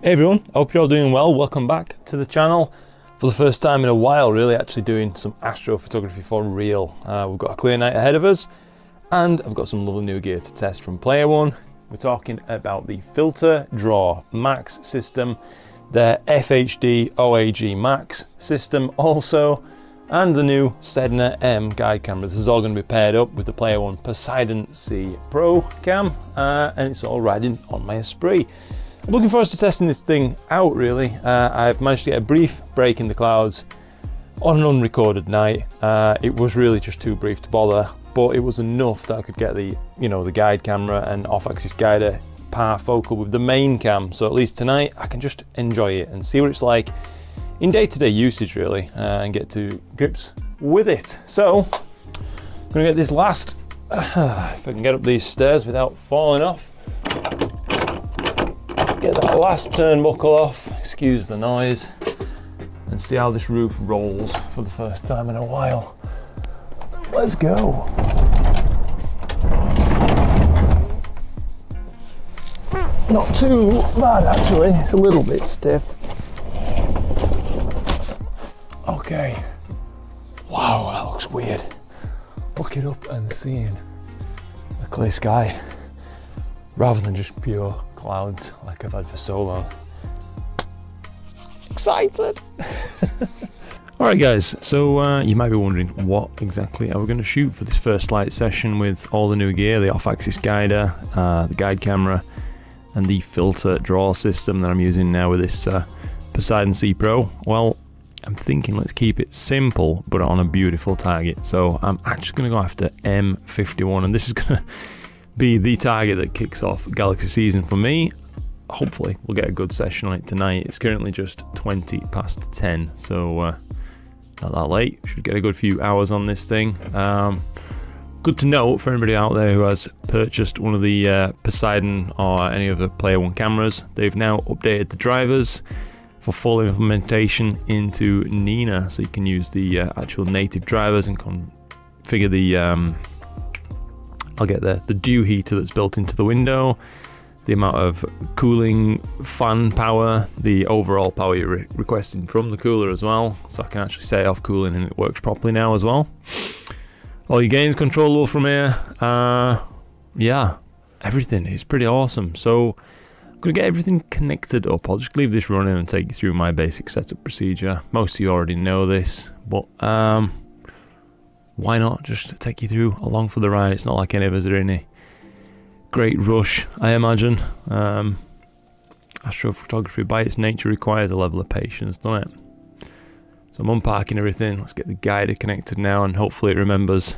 Hey everyone, I hope you're all doing well. Welcome back to the channel. For the first time in a while, really, actually doing some astrophotography for real. Uh, we've got a clear night ahead of us, and I've got some lovely new gear to test from Player One. We're talking about the Filter Drawer Max system, their FHD OAG Max system also, and the new Sedna M guide camera. This is all going to be paired up with the Player One Poseidon C Pro cam, uh, and it's all riding on my Esprit. Looking forward to testing this thing out really. Uh, I've managed to get a brief break in the clouds on an unrecorded night. Uh, it was really just too brief to bother, but it was enough that I could get the, you know, the guide camera and off-axis guider par focal with the main cam. So at least tonight I can just enjoy it and see what it's like in day-to-day -day usage really uh, and get to grips with it. So I'm gonna get this last, if I can get up these stairs without falling off last turnbuckle off, excuse the noise, and see how this roof rolls for the first time in a while. Let's go. Not too bad actually, it's a little bit stiff. Okay. Wow, that looks weird. Looking up and seeing a clear sky rather than just pure clouds like I've had for so long. Excited! Alright guys, so uh, you might be wondering what exactly are we going to shoot for this first light session with all the new gear, the off-axis guider, uh, the guide camera, and the filter drawer system that I'm using now with this uh, Poseidon C Pro. Well, I'm thinking let's keep it simple but on a beautiful target. So I'm actually going to go after M51 and this is going to be the target that kicks off Galaxy season for me. Hopefully, we'll get a good session on it tonight. It's currently just 20 past 10, so uh, not that late. Should get a good few hours on this thing. Um, good to know for anybody out there who has purchased one of the uh, Poseidon or any of the Player One cameras. They've now updated the drivers for full implementation into Nina, so you can use the uh, actual native drivers and configure the um, I'll get the, the dew heater that's built into the window, the amount of cooling fan power, the overall power you're re requesting from the cooler as well. So I can actually set off cooling and it works properly now as well. All your gains controllable from here. Uh, yeah, everything is pretty awesome. So I'm going to get everything connected up. I'll just leave this running and take you through my basic setup procedure. Most of you already know this, but um, why not just take you through along for the ride? It's not like any of us are in a great rush, I imagine. Um, astrophotography by its nature requires a level of patience, doesn't it? So I'm unpacking everything. Let's get the guider connected now and hopefully it remembers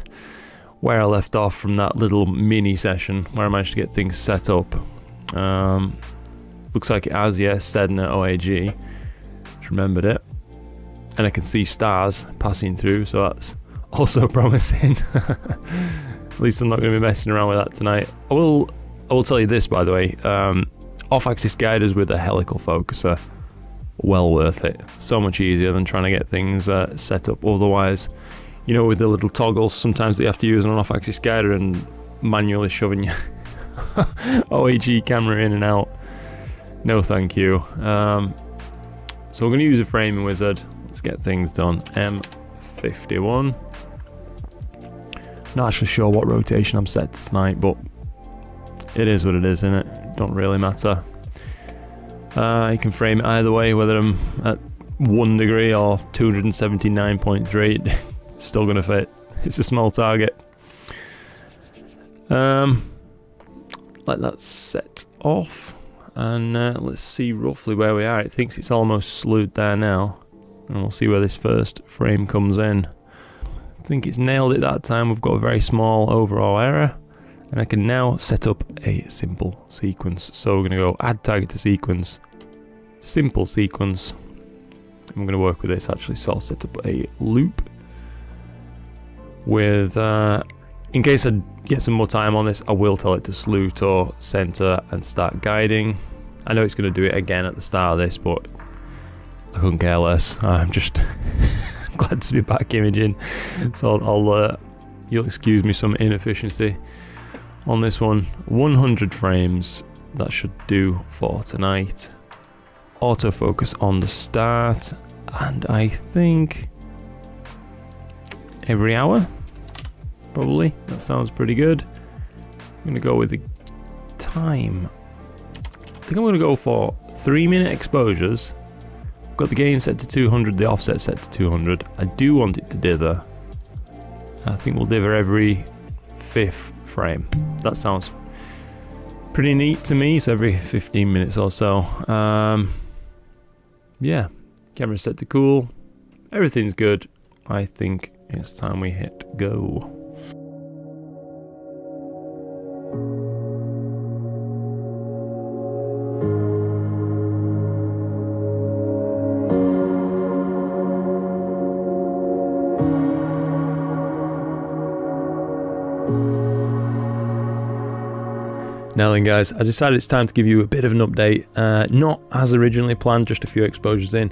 where I left off from that little mini session where I managed to get things set up. Um, looks like it has, yes, Sedna OAG. Just remembered it. And I can see stars passing through, so that's also promising. At least I'm not going to be messing around with that tonight. I will, I will tell you this, by the way. Um, off-axis guiders with a helical focuser, well worth it. So much easier than trying to get things uh, set up otherwise. You know, with the little toggles, sometimes you have to use an off-axis guider and manually shoving your OAG camera in and out. No, thank you. Um, so we're going to use a framing wizard. Let's get things done. M51. Not actually sure what rotation I'm set tonight, but it is what it is, isn't it? Don't really matter. Uh, you can frame it either way, whether I'm at 1 degree or 279.3, still going to fit. It's a small target. Um, let that set off, and uh, let's see roughly where we are. It thinks it's almost slewed there now, and we'll see where this first frame comes in. Think it's nailed it that time. We've got a very small overall error. And I can now set up a simple sequence. So we're going to go add target to sequence, simple sequence. I'm going to work with this actually. So I'll set up a loop with, uh, in case I get some more time on this, I will tell it to salute or center and start guiding. I know it's going to do it again at the start of this, but I couldn't care less. I'm just glad to be back imaging. So I'll, uh, you'll excuse me some inefficiency on this one. 100 frames, that should do for tonight. autofocus on the start, and I think every hour, probably. That sounds pretty good. I'm to go with the time. I think I'm to go for three minute exposures. Got the gain set to 200, the offset set to 200. I do want it to dither. I think we'll dither every fifth frame. That sounds pretty neat to me. So every 15 minutes or so. Um, yeah, camera set to cool. Everything's good. I think it's time we hit go. Now then guys, I decided it's time to give you a bit of an update. Uh, not as originally planned, just a few exposures in.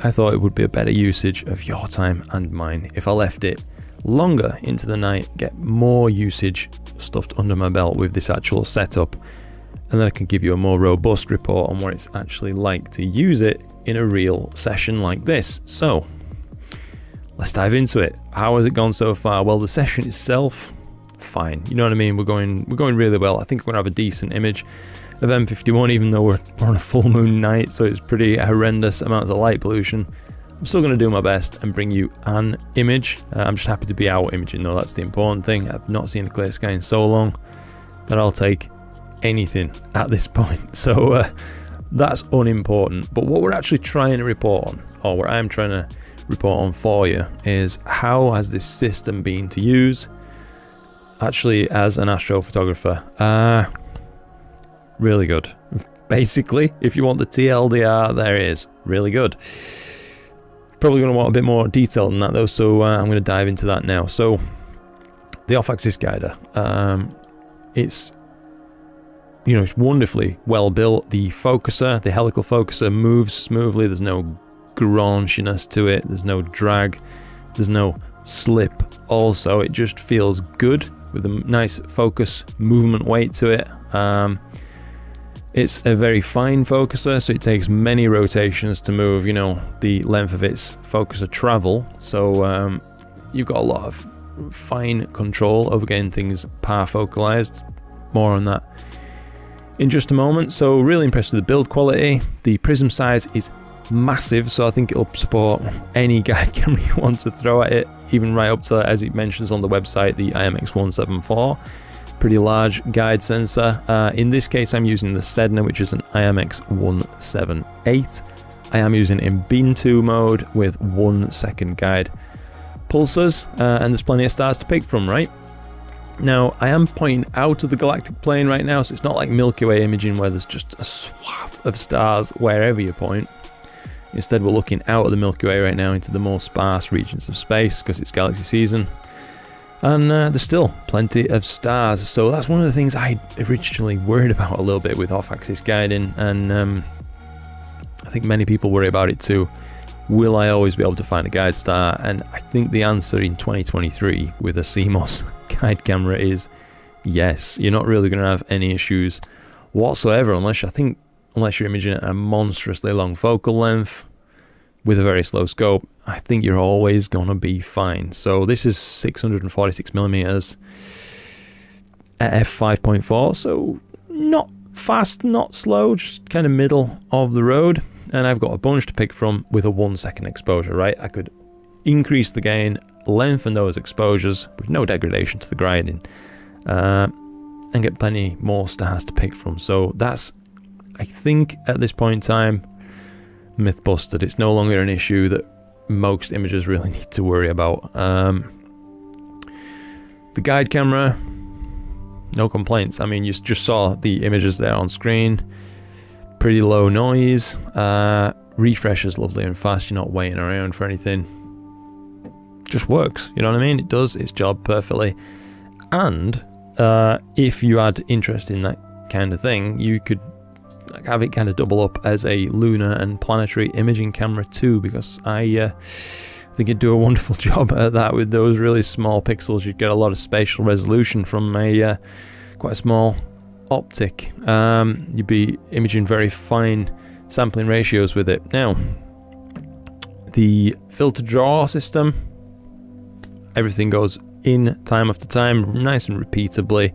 I thought it would be a better usage of your time and mine if I left it longer into the night, get more usage stuffed under my belt with this actual setup, and then I can give you a more robust report on what it's actually like to use it in a real session like this. So, let's dive into it. How has it gone so far? Well, the session itself fine. You know what I mean? We're going we're going really well. I think we're gonna have a decent image of M51, even though we're, we're on a full moon night, so it's pretty horrendous amounts of light pollution. I'm still going to do my best and bring you an image. Uh, I'm just happy to be out imaging though, that's the important thing. I've not seen a clear sky in so long that I'll take anything at this point. So uh, that's unimportant. But what we're actually trying to report on, or what I'm trying to report on for you, is how has this system been to use actually as an astrophotographer. Uh, really good. Basically, if you want the TLDR, there it is. Really good. Probably going to want a bit more detail than that though, so uh, I'm going to dive into that now. So, the off-axis guider. Um, it's you know, it's wonderfully well built. The focuser, the helical focuser moves smoothly. There's no graunchiness to it. There's no drag. There's no slip. Also, it just feels good with a nice focus movement weight to it. Um, it's a very fine focuser, so it takes many rotations to move, you know, the length of its focuser travel. So um, you've got a lot of fine control over getting things parafocalized. More on that in just a moment. So really impressed with the build quality. The prism size is massive, so I think it'll support any guide camera you want to throw at it, even right up to, as it mentions on the website, the IMX174. Pretty large guide sensor. Uh, in this case, I'm using the Sedna, which is an IMX178. I am using in Bin 2 mode with one second guide pulsars, uh, and there's plenty of stars to pick from, right? Now, I am pointing out of the galactic plane right now, so it's not like Milky Way imaging where there's just a swath of stars wherever you point. Instead, we're looking out of the Milky Way right now into the more sparse regions of space because it's galaxy season. And uh, there's still plenty of stars, so that's one of the things I originally worried about a little bit with off-axis guiding, and um, I think many people worry about it too. Will I always be able to find a guide star? And I think the answer in 2023 with a CMOS guide camera is yes. You're not really going to have any issues whatsoever, unless I think unless you're imaging at a monstrously long focal length with a very slow scope, I think you're always going to be fine. So this is 646 millimeters at f5.4, so not fast, not slow, just kind of middle of the road. And I've got a bunch to pick from with a one second exposure, right? I could increase the gain, lengthen those exposures with no degradation to the guiding, uh, and get plenty more stars to pick from. So that's I think at this point in time, myth busted. It's no longer an issue that most images really need to worry about. Um, the guide camera, no complaints. I mean, you just saw the images there on screen. Pretty low noise. Uh, refresh is lovely and fast. You're not waiting around for anything. Just works. You know what I mean? It does its job perfectly. And uh, if you had interest in that kind of thing, you could have it kind of double up as a lunar and planetary imaging camera too, because I uh, think it'd do a wonderful job at that with those really small pixels. You'd get a lot of spatial resolution from a uh, quite a small optic. Um, you'd be imaging very fine sampling ratios with it. Now, the filter drawer system, everything goes in time after time, nice and repeatably.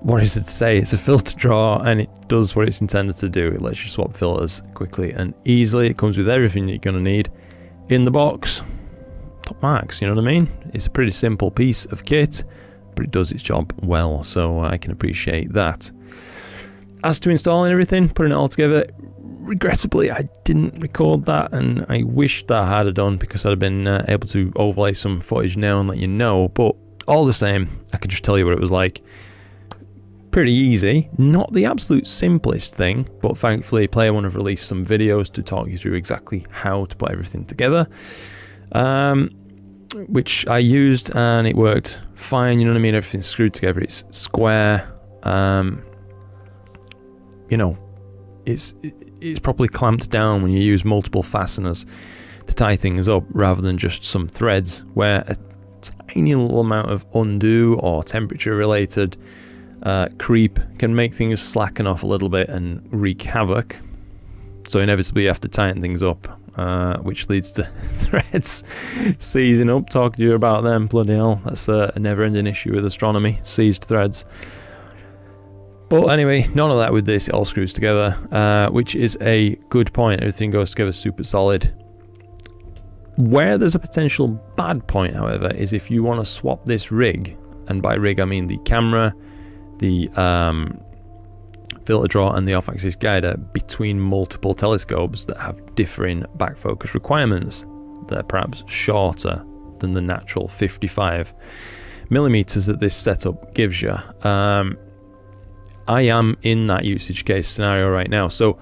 What is it to say? It's a filter drawer and it does what it's intended to do. It lets you swap filters quickly and easily. It comes with everything you're going to need in the box. Top marks, you know what I mean? It's a pretty simple piece of kit, but it does its job well, so I can appreciate that. As to installing everything, putting it all together, regrettably, I didn't record that, and I wish that I had done because I'd have been uh, able to overlay some footage now and let you know. But all the same, I could just tell you what it was like. Pretty easy, not the absolute simplest thing, but thankfully, Player One have released some videos to talk you through exactly how to put everything together. Um, which I used and it worked fine. You know what I mean? Everything's screwed together. It's square. Um, you know, it's it's properly clamped down when you use multiple fasteners to tie things up rather than just some threads where a tiny little amount of undo or temperature related uh, creep can make things slacken off a little bit and wreak havoc. So inevitably you have to tighten things up, uh, which leads to threads seizing up. Talk to you about them, bloody hell. That's a never-ending issue with astronomy, seized threads. But anyway, none of that with this, it all screws together, uh, which is a good point. Everything goes together super solid. Where there's a potential bad point, however, is if you want to swap this rig, and by rig I mean the camera, the um, filter drawer and the off-axis guider between multiple telescopes that have differing back focus requirements. They're perhaps shorter than the natural 55 millimeters that this setup gives you. Um, I am in that usage case scenario right now. So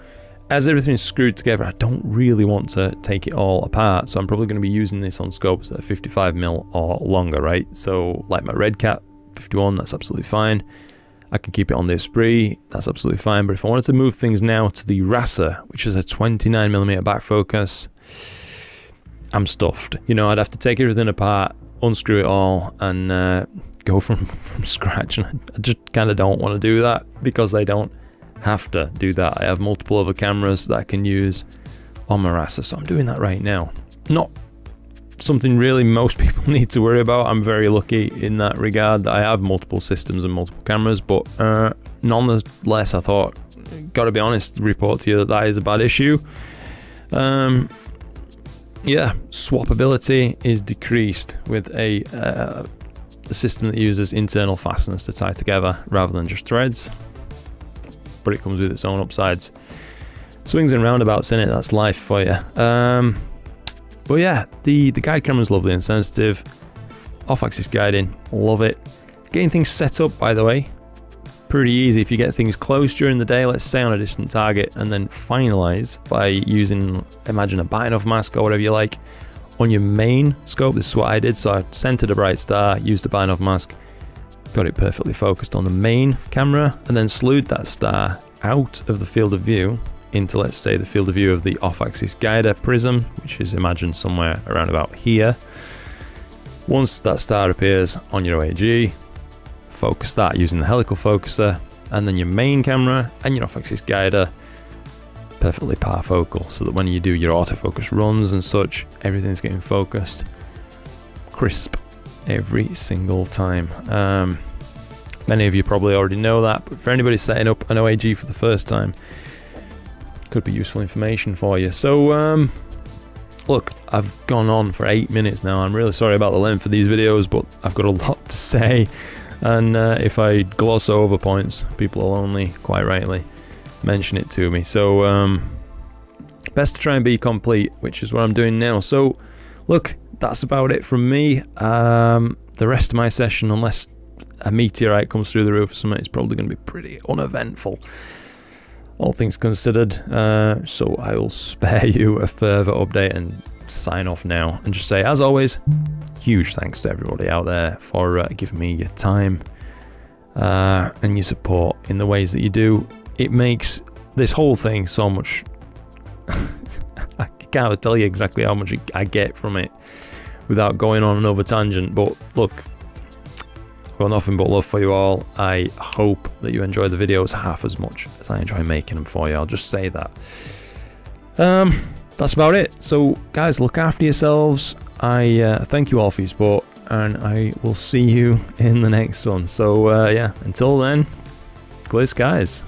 as everything's screwed together, I don't really want to take it all apart. So I'm probably going to be using this on scopes that are 55 mil or longer, right? So like my Red Cat 51, that's absolutely fine. I can keep it on the Esprit, that's absolutely fine. But if I wanted to move things now to the Rasa, which is a 29mm back focus, I'm stuffed. You know, I'd have to take everything apart, unscrew it all, and uh, go from, from scratch. And I just kind of don't want to do that because I don't have to do that. I have multiple other cameras that I can use on my Rasa, so I'm doing that right now. Not something really most people need to worry about. I'm very lucky in that regard that I have multiple systems and multiple cameras, but uh, nonetheless, I thought, gotta be honest, report to you that that is a bad issue. Um, yeah, swappability is decreased with a uh, a system that uses internal fasteners to tie together rather than just threads. But it comes with its own upsides. Swings and roundabouts in it, that's life for you. Um, but yeah, the, the guide camera is lovely and sensitive. Off-axis guiding, love it. Getting things set up, by the way, pretty easy if you get things close during the day, let's say on a distant target, and then finalize by using, imagine a Bahtinov mask or whatever you like, on your main scope, this is what I did. So I centered a bright star, used a Bahtinov mask, got it perfectly focused on the main camera, and then slewed that star out of the field of view into, let's say, the field of view of the off-axis guider prism, which is imagined somewhere around about here. Once that star appears on your OAG, focus that using the helical focuser, and then your main camera and your off-axis guider perfectly parfocal so that when you do your autofocus runs and such, everything's getting focused crisp every single time. Um, many of you probably already know that, but for anybody setting up an OAG for the first time, could be useful information for you. So, um, look, I've gone on for eight minutes now. I'm really sorry about the length of these videos, but I've got a lot to say. And uh, if I gloss over points, people will only, quite rightly, mention it to me. So, um, best to try and be complete, which is what I'm doing now. So, look, that's about it from me. Um, the rest of my session, unless a meteorite comes through the roof or something, it's probably going to be pretty uneventful. All things considered, uh, so I will spare you a further update and sign off now and just say, as always, huge thanks to everybody out there for uh, giving me your time uh, and your support in the ways that you do it makes this whole thing so much. I can't tell you exactly how much I get from it without going on another tangent. But look, got nothing but love for you all. I hope that you enjoy the videos half as much as I enjoy making them for you. I'll just say that. Um, that's about it. So, guys, look after yourselves. I uh, thank you all for your support, and I will see you in the next one. So, uh, yeah, until then, clear skies.